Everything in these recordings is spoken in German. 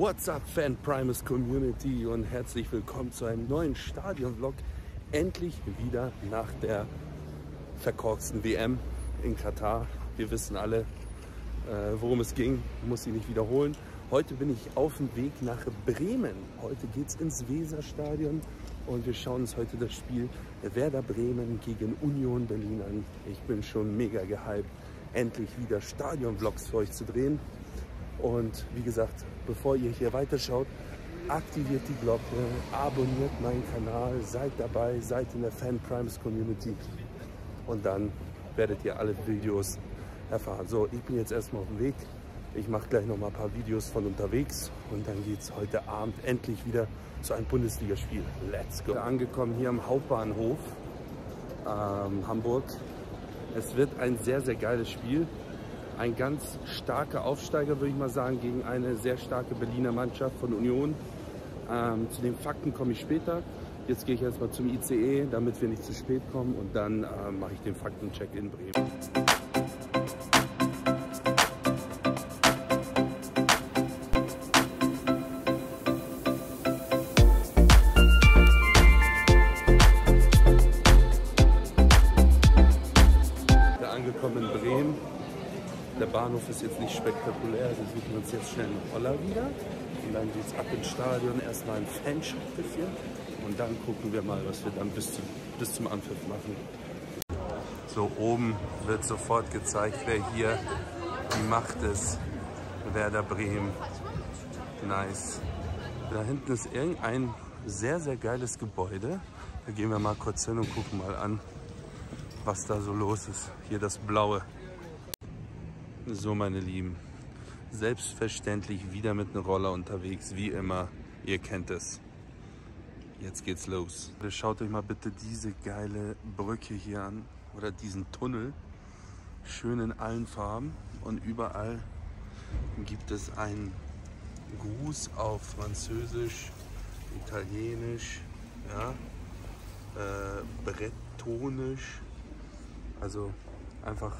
What's up, Fan Primus Community und herzlich willkommen zu einem neuen Stadion-Vlog. Endlich wieder nach der verkorksten WM in Katar. Wir wissen alle, äh, worum es ging, muss sie nicht wiederholen. Heute bin ich auf dem Weg nach Bremen. Heute geht es ins Weserstadion und wir schauen uns heute das Spiel Werder Bremen gegen Union Berlin an. Ich bin schon mega gehypt, endlich wieder Stadion-Vlogs für euch zu drehen. Und wie gesagt, bevor ihr hier weiterschaut, aktiviert die Glocke, abonniert meinen Kanal, seid dabei, seid in der Fan Primes Community und dann werdet ihr alle Videos erfahren. So, ich bin jetzt erstmal auf dem Weg. Ich mache gleich noch mal ein paar Videos von unterwegs und dann geht es heute Abend endlich wieder zu einem Bundesligaspiel. Let's go! Angekommen hier am Hauptbahnhof ähm, Hamburg. Es wird ein sehr, sehr geiles Spiel ein ganz starker Aufsteiger, würde ich mal sagen, gegen eine sehr starke Berliner Mannschaft von Union. Ähm, zu den Fakten komme ich später. Jetzt gehe ich erstmal zum ICE, damit wir nicht zu spät kommen und dann äh, mache ich den Faktencheck in Bremen. Der Bahnhof ist jetzt nicht spektakulär, also suchen wir uns jetzt schnell einen Roller wieder. Und dann geht es ab ins Stadion, erstmal ein Fanshop bisschen. Und dann gucken wir mal, was wir dann bis zum, bis zum Anpfiff machen. So, oben wird sofort gezeigt, wer hier die Macht ist. Werder Bremen. Nice. Da hinten ist irgendein sehr, sehr geiles Gebäude. Da gehen wir mal kurz hin und gucken mal an, was da so los ist. Hier das Blaue. So, meine Lieben, selbstverständlich wieder mit einem Roller unterwegs, wie immer. Ihr kennt es. Jetzt geht's los. Schaut euch mal bitte diese geile Brücke hier an oder diesen Tunnel. Schön in allen Farben und überall gibt es einen Gruß auf Französisch, Italienisch, ja, äh, Bretonisch. Also einfach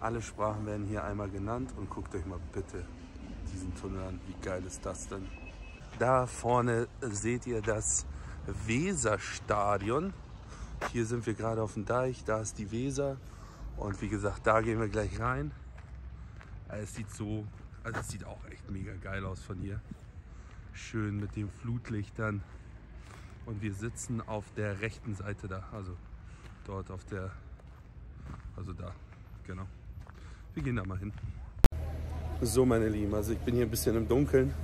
alle Sprachen werden hier einmal genannt und guckt euch mal bitte diesen Tunnel an. Wie geil ist das denn? Da vorne seht ihr das Weserstadion. Hier sind wir gerade auf dem Deich, da ist die Weser. Und wie gesagt, da gehen wir gleich rein. Es sieht so, also es sieht auch echt mega geil aus von hier. Schön mit den Flutlichtern. Und wir sitzen auf der rechten Seite da, also dort auf der, also da, genau. Wir gehen da mal hin. So, meine Lieben, also ich bin hier ein bisschen im Dunkeln.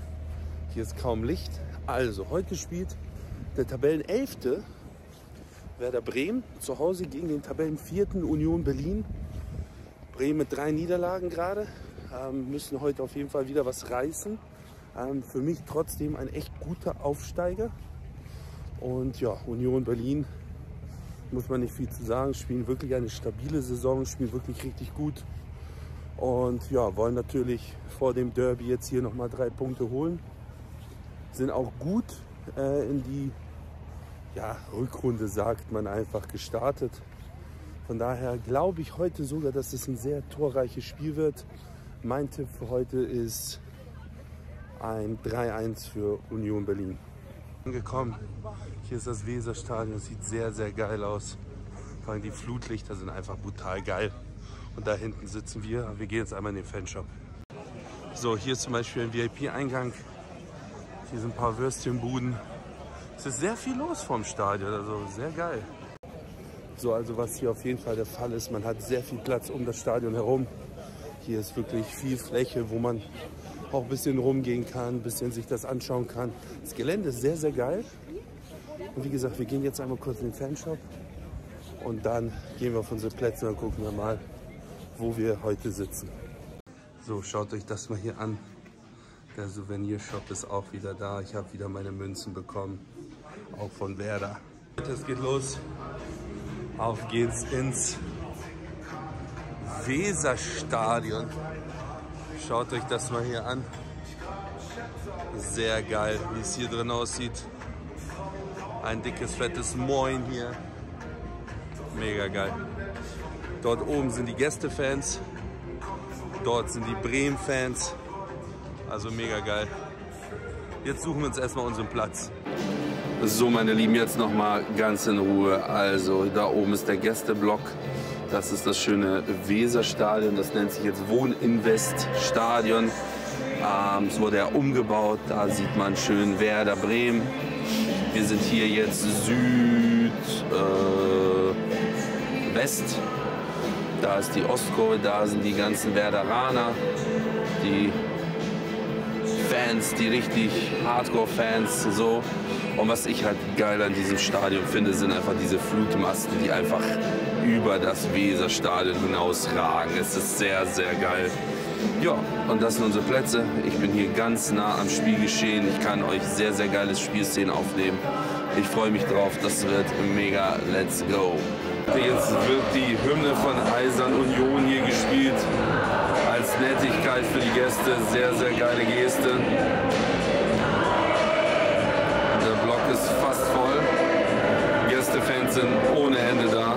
Hier ist kaum Licht. Also, heute spielt der Tabellenelfte Werder Bremen zu Hause gegen den Tabellenvierten Union Berlin. Bremen mit drei Niederlagen gerade. Ähm, müssen heute auf jeden Fall wieder was reißen. Ähm, für mich trotzdem ein echt guter Aufsteiger. Und ja, Union Berlin muss man nicht viel zu sagen. Spielen wirklich eine stabile Saison, spielen wirklich richtig gut. Und ja, wollen natürlich vor dem Derby jetzt hier nochmal drei Punkte holen. Sind auch gut äh, in die ja, Rückrunde, sagt man einfach, gestartet. Von daher glaube ich heute sogar, dass es ein sehr torreiches Spiel wird. Mein Tipp für heute ist ein 3-1 für Union Berlin. Angekommen. Hier ist das Weserstadion. Sieht sehr, sehr geil aus. Vor allem die Flutlichter sind einfach brutal geil. Und da hinten sitzen wir. Wir gehen jetzt einmal in den Fanshop. So, hier ist zum Beispiel ein VIP-Eingang. Hier sind ein paar Würstchenbuden. Es ist sehr viel los vorm Stadion, also sehr geil. So, also was hier auf jeden Fall der Fall ist, man hat sehr viel Platz um das Stadion herum. Hier ist wirklich viel Fläche, wo man auch ein bisschen rumgehen kann, ein bisschen sich das anschauen kann. Das Gelände ist sehr, sehr geil. Und wie gesagt, wir gehen jetzt einmal kurz in den Fanshop und dann gehen wir auf unsere Plätze und gucken wir mal, wo wir heute sitzen. So, schaut euch das mal hier an. Der Souvenirshop ist auch wieder da. Ich habe wieder meine Münzen bekommen, auch von Werder. Es geht los. Auf geht's ins Weserstadion. Schaut euch das mal hier an. Sehr geil, wie es hier drin aussieht. Ein dickes, fettes Moin hier. Mega geil. Dort oben sind die Gästefans. Dort sind die Bremen-Fans. Also mega geil. Jetzt suchen wir uns erstmal unseren Platz. So, meine Lieben, jetzt noch mal ganz in Ruhe. Also, da oben ist der Gästeblock. Das ist das schöne Weserstadion. Das nennt sich jetzt Wohninvest-Stadion. Ähm, es wurde ja umgebaut. Da sieht man schön Werder Bremen. Wir sind hier jetzt Südwest. Äh, da ist die Ostkurve, da sind die ganzen Werderaner, die Fans, die richtig Hardcore-Fans, so. Und was ich halt geil an diesem Stadion finde, sind einfach diese Flutmasten, die einfach über das Weserstadion hinausragen. Es ist sehr, sehr geil. Ja, und das sind unsere Plätze. Ich bin hier ganz nah am Spielgeschehen. Ich kann euch sehr, sehr geiles Spielszenen aufnehmen. Ich freue mich drauf. Das wird mega. Let's go. Jetzt wird die Hymne von Eisern Union hier gespielt. Als Nettigkeit für die Gäste. Sehr, sehr geile Geste. Der Block ist fast voll. Gästefans sind ohne Ende da.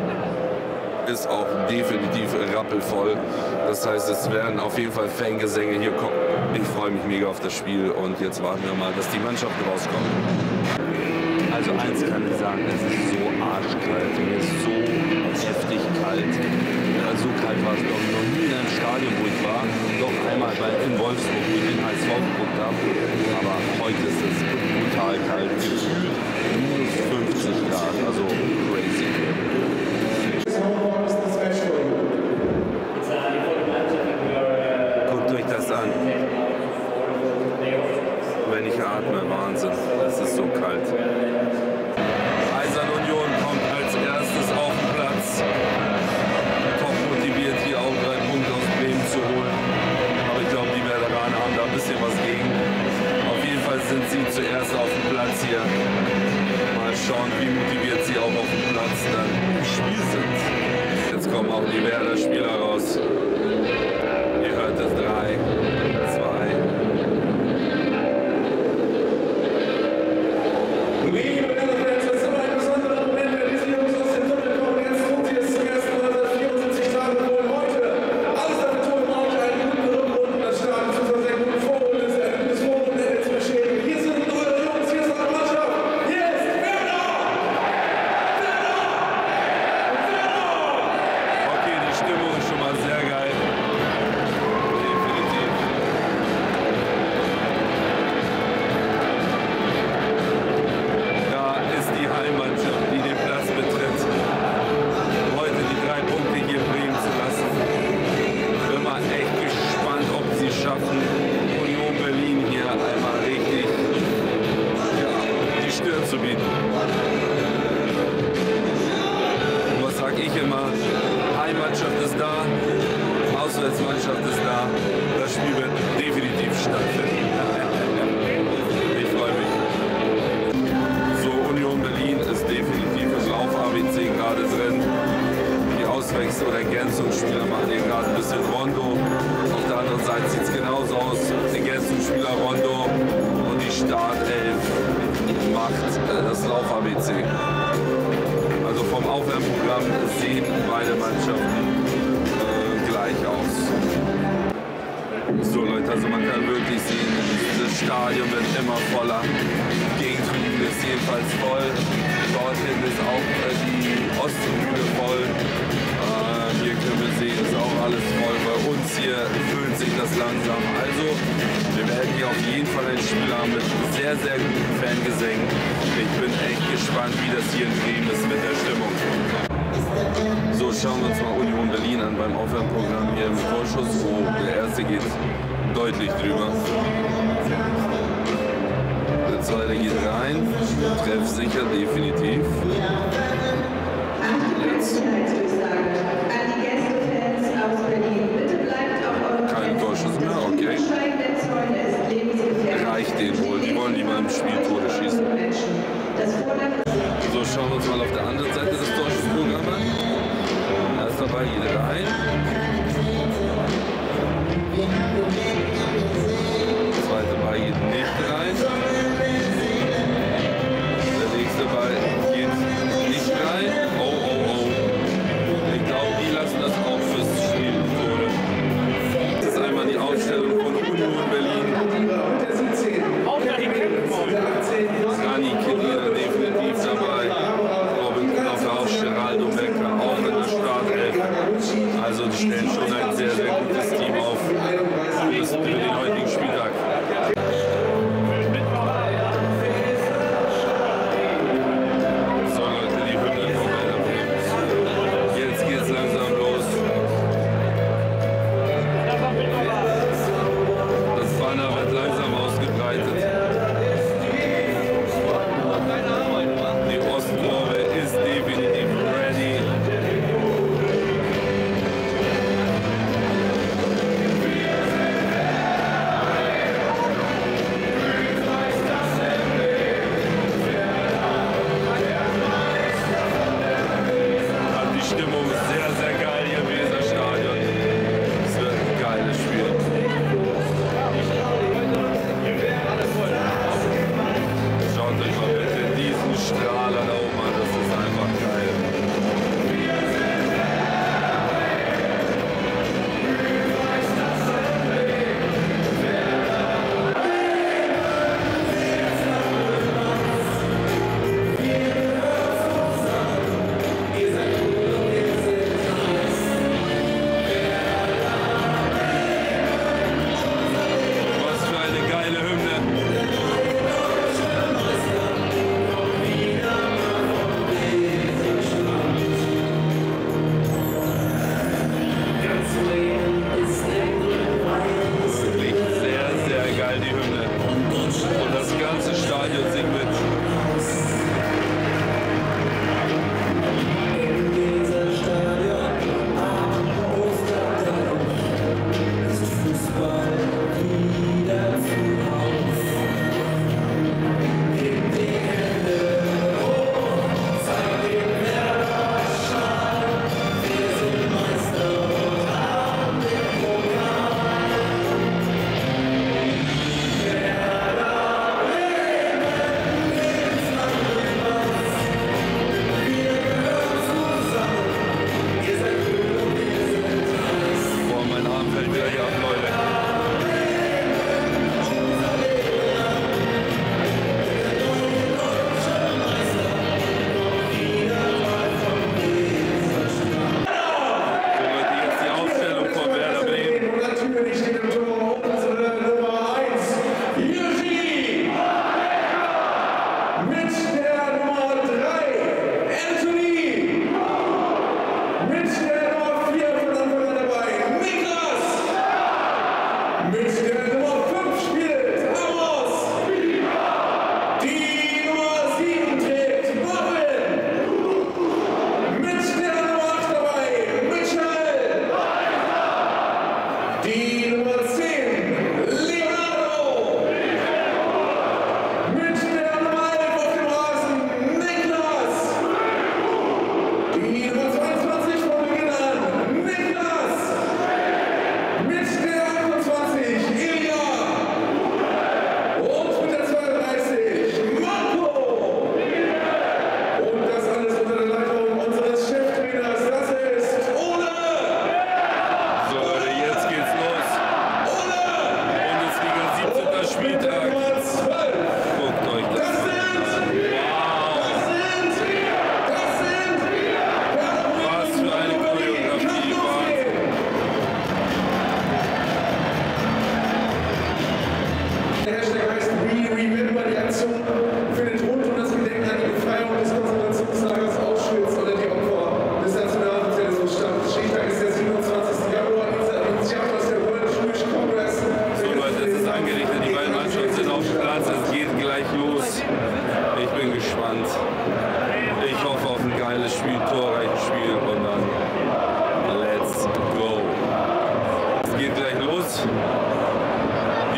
ist auch definitiv rappelvoll. Das heißt, es werden auf jeden Fall Fangesänge hier kommen. Ich freue mich mega auf das Spiel und jetzt warten wir mal, dass die Mannschaft rauskommt. Also eins kann ich sagen, es ist so arschkalt, mir ist so heftig kalt. So kalt war es doch noch nie in einem Stadion, wo ich war. Doch einmal bei, in Wolfsburg, wo ich den HSV geguckt habe. Aber heute ist es brutal kalt. Gefühlt minus 50 Grad, also crazy. Guckt Werder-Spieler raus. Mannschaften äh, gleich aus. So Leute, also man kann wirklich sehen, das Stadion wird immer voller. Gegentribüne ist jedenfalls voll. Dort hinten ist auch äh, die Osttribüne voll. Äh, hier können wir sehen, ist auch alles voll. Bei uns hier füllt sich das langsam. Also wir werden hier auf jeden Fall ein Spiel haben mit sehr, sehr guten Fangesängen. Ich bin echt gespannt, wie das hier in Bremen ist mit der Stimmung. So, schauen wir uns mal Union Berlin an beim Aufwärmprogramm hier im Vorschuss. Oh, der erste geht deutlich drüber. Der zweite geht rein. Treffsicher, definitiv.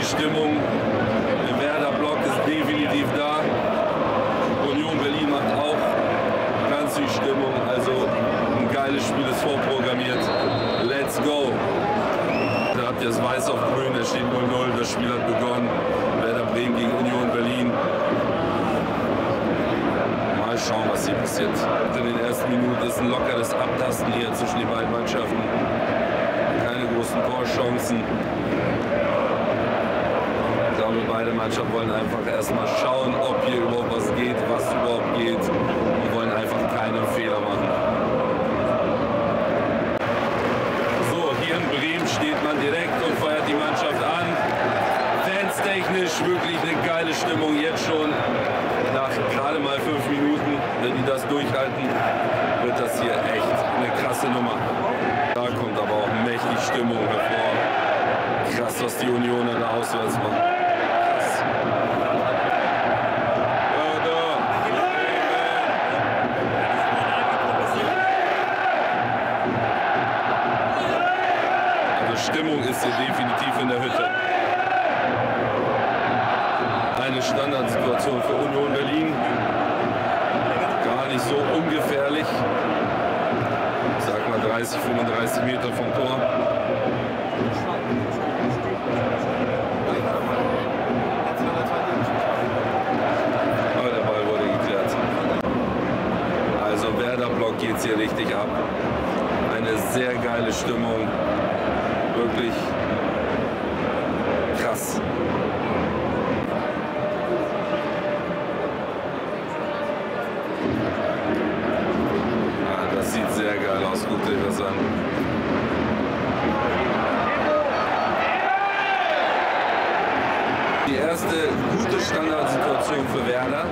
Die Stimmung im Werder-Block ist definitiv da. Union Berlin macht auch ganz viel Stimmung. Also ein geiles Spiel ist vorprogrammiert. Let's go. Da habt ihr das Weiß auf Grün, da steht 0-0. Das Spiel hat begonnen. Werder Bremen gegen Union Berlin. Mal schauen, was hier passiert. In den ersten Minuten ist ein lockeres Abtasten hier zwischen den beiden Mannschaften. Keine großen Torchancen. Beide Mannschaften wollen einfach erstmal schauen, ob hier überhaupt was geht, was überhaupt geht und wollen einfach keinen Fehler machen. So, hier in Bremen steht man direkt und feiert die Mannschaft an. Fans-technisch wirklich eine geile Stimmung jetzt schon. Nach gerade mal fünf Minuten, wenn die das durchhalten, wird das hier echt eine krasse Nummer. Da kommt aber auch mächtig Stimmung hervor. Krass, was die Unioner da auswärts machen. 35 Meter vom Tor. Aber der Ball wurde geklärt. Also Werder-Block geht's hier richtig ab. Eine sehr geile Stimmung. Wirklich krass. Ah, das sieht sehr geil aus. Guckt euch das an. Die erste gute Standardsituation für Werder.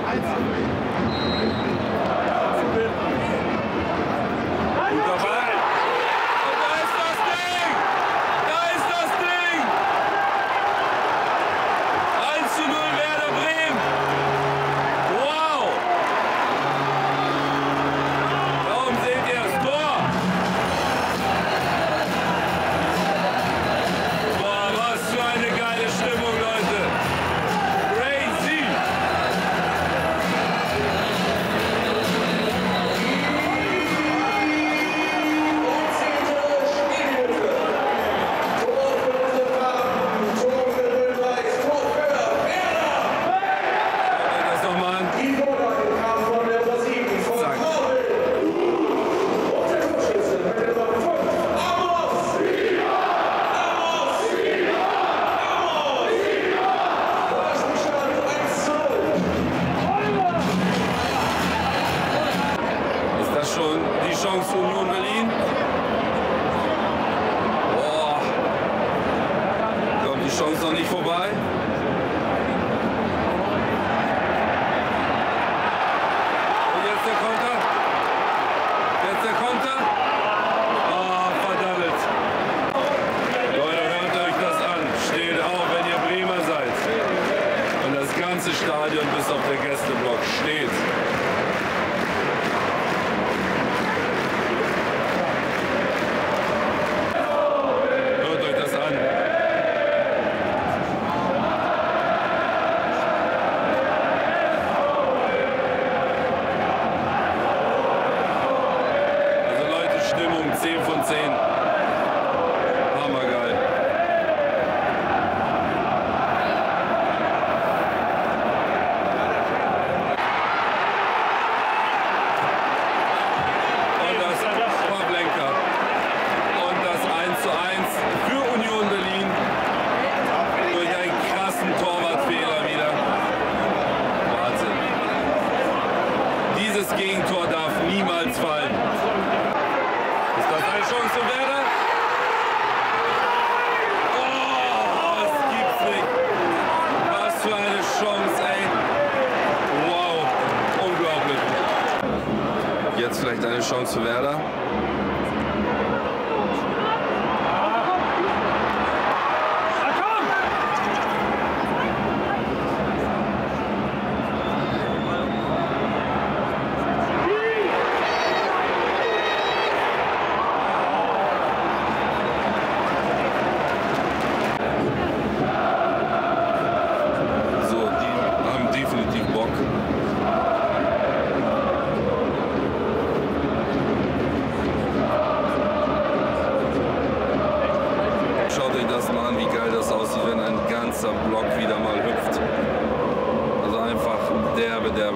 Jetzt vielleicht eine Chance für Werder.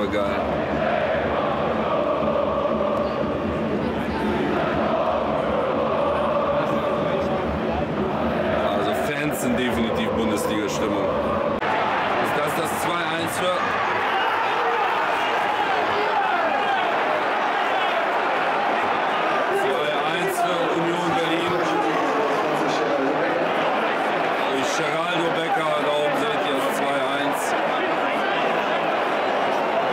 super geil. Also Fans sind definitiv Bundesliga-Stimmung. Ist das das 2-1 für... für Union Berlin. Durch Geraldo Becker, da oben seht ihr es 2-1.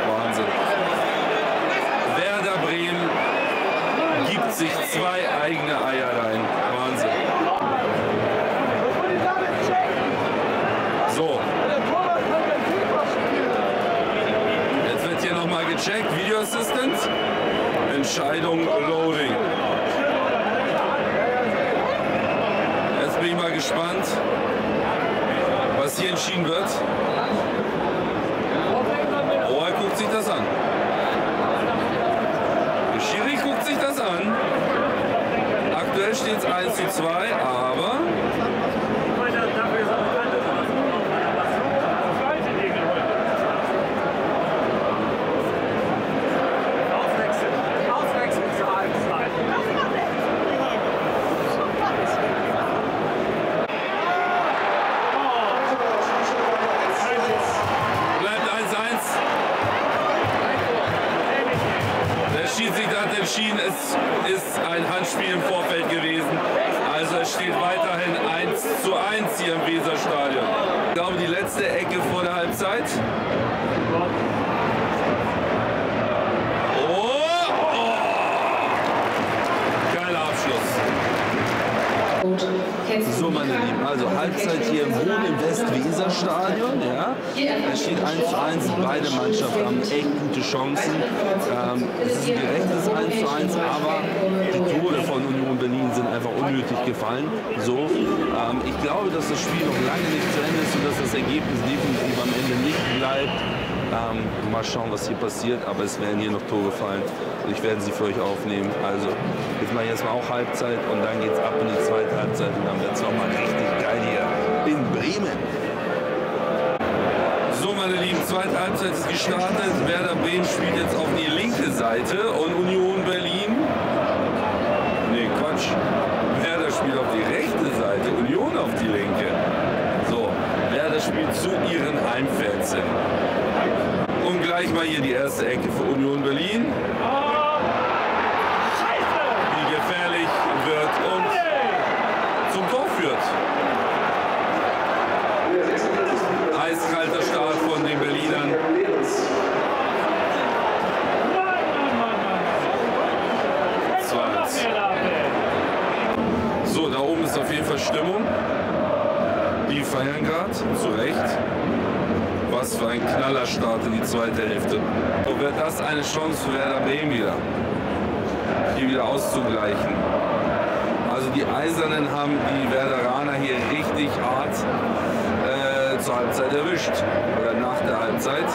Wahnsinn. Werder Bremen gibt sich zwei eigene Eier rein. Wahnsinn. So. Jetzt wird hier nochmal gecheckt. Video Assistant. Entscheidung Loading. Jetzt bin ich mal gespannt, was hier entschieden wird. Oh, er guckt sich das an. Der Schiri guckt sich das an. Aktuell steht es 1 zu 2, aber Halbzeit. Oh, oh. Geiler Abschluss. So, meine Lieben, also Halbzeit hier im Wohn im West-Weser-Stadion. Ja. Es steht 1 zu 1. Beide Mannschaften haben echt gute Chancen. Ähm, es ist ein gerechtes 1 zu 1, aber die Tore von Union Berlin sind unnötig gefallen. So, ähm, ich glaube, dass das Spiel noch lange nicht zu Ende ist und dass das Ergebnis definitiv am Ende nicht bleibt. Ähm, mal schauen, was hier passiert, aber es werden hier noch Tore fallen und ich werde sie für euch aufnehmen. Also, jetzt mache ich erstmal auch Halbzeit und dann geht es ab in die zweite Halbzeit und dann wird es nochmal richtig geil hier in Bremen. So, meine Lieben, zweite Halbzeit ist gestartet. Werder Bremen spielt jetzt auf die linke Seite und Union Berlin. Nee, Quatsch. Spielt auf die rechte Seite, Union auf die linke. So, Werder spielt zu ihren Heimfans. Und gleich mal hier die erste Ecke für Union Berlin. Die gefährlich wird und zum Tor führt. Eiskalter Start von den Berlinern. Zwei. So, da oben ist auf jeden Fall Stimmung. Feiern gerade, zu Recht. Was für ein Knallerstart in die zweite Hälfte. So wird das eine Chance für Werder Bremen wieder. Hier wieder auszugleichen. Also die Eisernen haben die Werderaner hier richtig hart äh, zur Halbzeit erwischt. Oder nach der Halbzeit.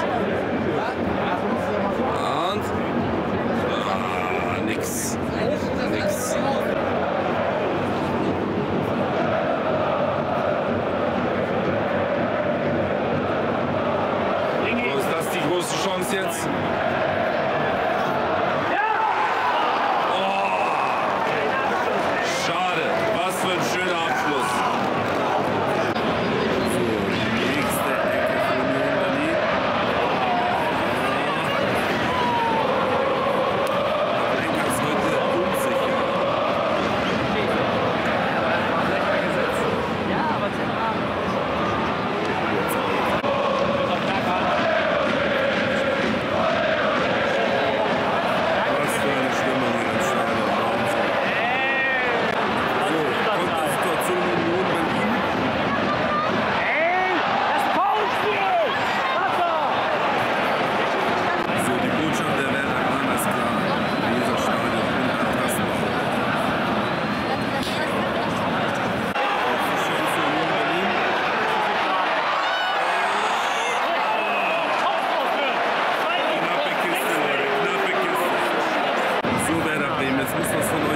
Fußballschule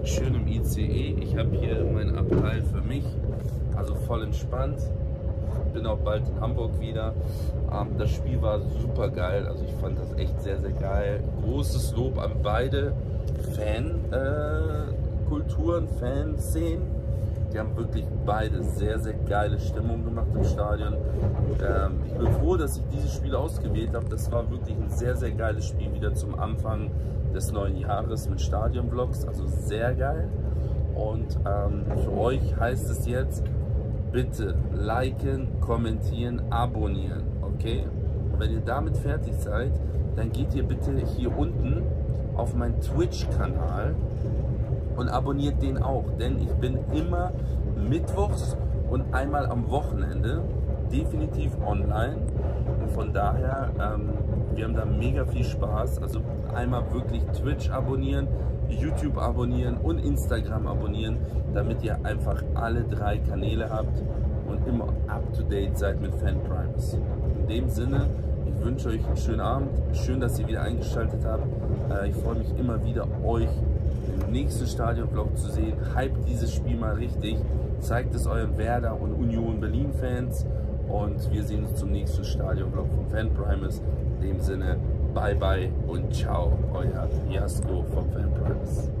sitze schön im ICE. Ich habe hier mein Abteil für mich, also voll entspannt. Bin auch bald in Hamburg wieder. Ähm, das Spiel war super geil, also ich fand das echt sehr, sehr geil. Großes Lob an beide Fankulturen, äh, Fanszenen. Die haben wirklich beide sehr, sehr geile Stimmung gemacht im Stadion. Ähm, ich bin froh, dass ich dieses Spiel ausgewählt habe. Das war wirklich ein sehr, sehr geiles Spiel wieder zum Anfang des neuen Jahres mit Stadionvlogs. Also sehr geil. Und ähm, für euch heißt es jetzt, bitte liken, kommentieren, abonnieren. Okay? Und wenn ihr damit fertig seid, dann geht ihr bitte hier unten auf meinen Twitch-Kanal und abonniert den auch, denn ich bin immer mittwochs und einmal am Wochenende definitiv online und von daher, ähm, wir haben da mega viel Spaß. Also einmal wirklich Twitch abonnieren, YouTube abonnieren und Instagram abonnieren, damit ihr einfach alle drei Kanäle habt und immer up to date seid mit Fan Primes. In dem Sinne, ich wünsche euch einen schönen Abend. Schön, dass ihr wieder eingeschaltet habt. Äh, ich freue mich immer wieder, euch im nächsten Stadionvlog zu sehen. Hype dieses Spiel mal richtig. Zeigt es euren Werder und Union Berlin Fans. Und wir sehen uns zum nächsten Stadionvlog von Fan Primus. In dem Sinne, bye bye und ciao, euer Jasko vom Fan Primus.